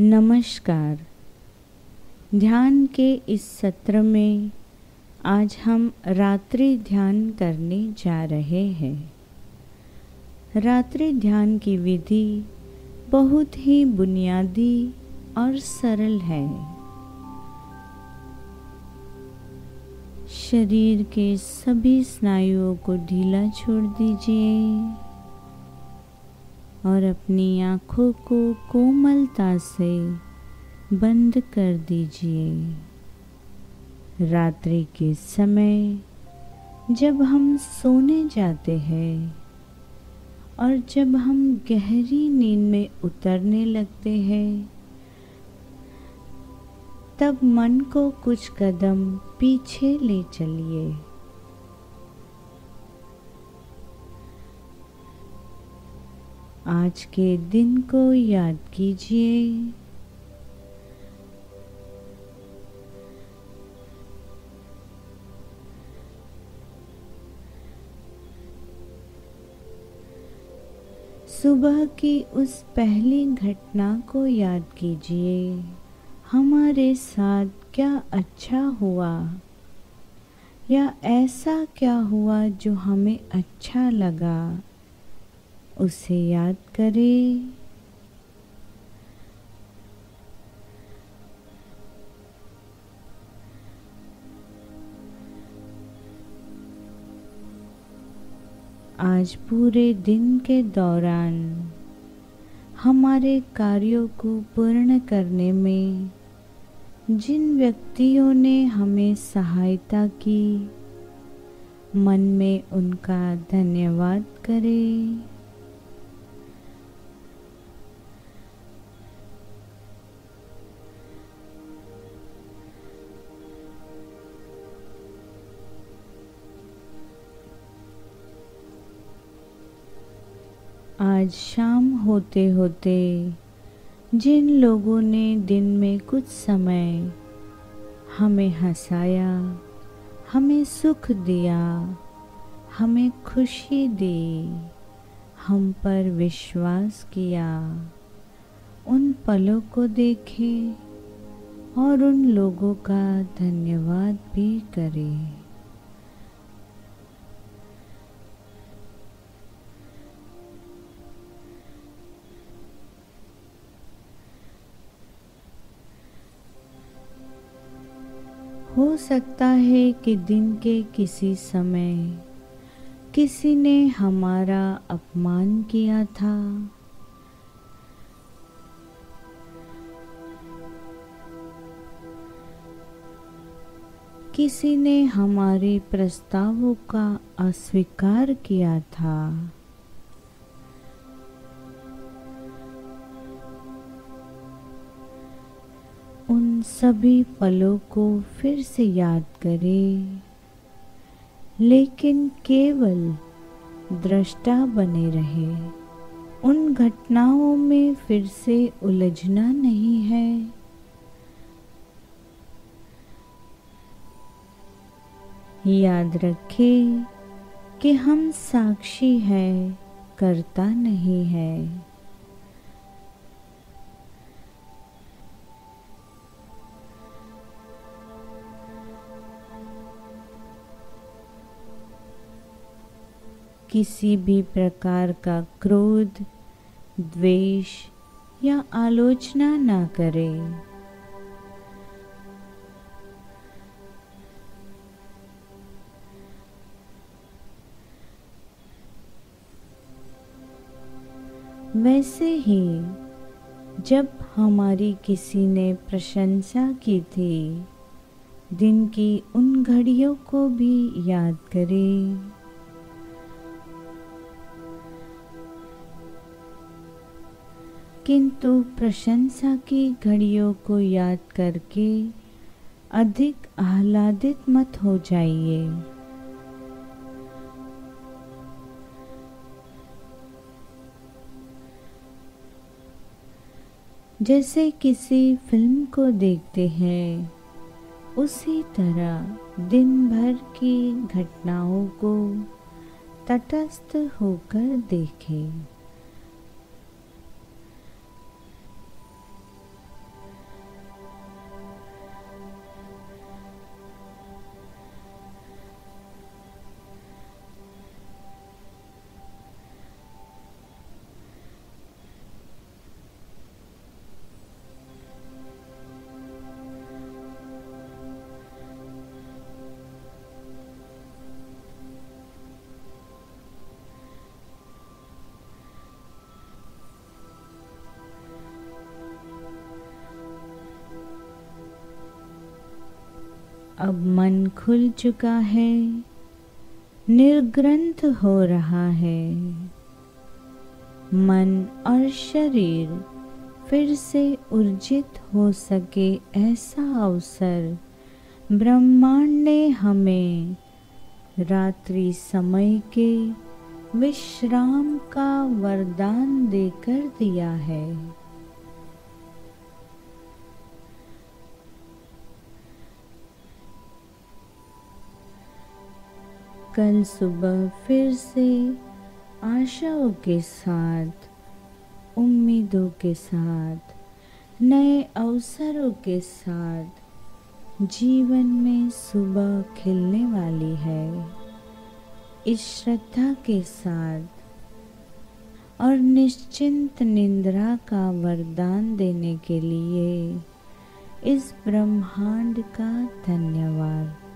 नमस्कार। ध्यान के इस सत्र में आज हम रात्रि ध्यान करने जा रहे हैं। रात्रि ध्यान की विधि बहुत ही बुनियादी और सरल है। शरीर के सभी स्नायुओं को ढीला छोड़ दीजिए। और अपनी आँखों को कोमलता से बंद कर दीजिए। रात्रि के समय जब हम सोने जाते हैं और जब हम गहरी नींद में उतरने लगते हैं, तब मन को कुछ कदम पीछे ले चलिए। आज के दिन को याद कीजिए। सुबह की उस पहली घटना को याद कीजिए। हमारे साथ क्या अच्छा हुआ? या ऐसा क्या हुआ जो हमें अच्छा लगा? उसे याद करें। आज पूरे दिन के दौरान हमारे कार्यों को पूर्ण करने में जिन व्यक्तियों ने हमें सहायता की, मन में उनका धन्यवाद करें। आज शाम होते होते जिन लोगों ने दिन में कुछ समय हमें हंसाया, हमें सुख दिया, हमें खुशी दी, हम पर विश्वास किया, उन पलों को देखें और उन लोगों का धन्यवाद भी करें। हो सकता है कि दिन के किसी समय किसी ने हमारा अपमान किया था। किसी ने हमारे प्रस्तावों का अस्वीकार किया था। उन सभी पलों को फिर से याद करें। लेकिन केवल दृष्टा बने रहे। उन घटनाओं में फिर से उलझना नहीं है। याद रखें कि हम साक्षी हैं, करता नहीं है। किसी भी प्रकार का क्रोध, द्वेष या आलोचना ना करें। वैसे ही जब हमारी किसी ने प्रशंसा की थी, दिन की उन घड़ियों को भी याद करें। किंतु प्रशंसा की घड़ियों को याद करके अधिक आह्लादित मत हो जाइए। जैसे किसी फ़िल्म को देखते हैं, उसी तरह दिन भर की घटनाओं को तटस्थ होकर देखें। अब मन खुल चुका है, निर्ग्रंथ हो रहा है। मन और शरीर फिर से ऊर्जित हो सके ऐसा अवसर। ब्रह्मांड ने हमें रात्रि समय के विश्राम का वरदान देकर दिया है। कल सुबह फिर से आशाओं के साथ, उम्मीदों के साथ, नए अवसरों के साथ जीवन में सुबह खिलने वाली है। इस श्रद्धा के साथ और निश्चिंत निंद्रा का वरदान देने के लिए इस ब्रह्मांड का धन्यवाद।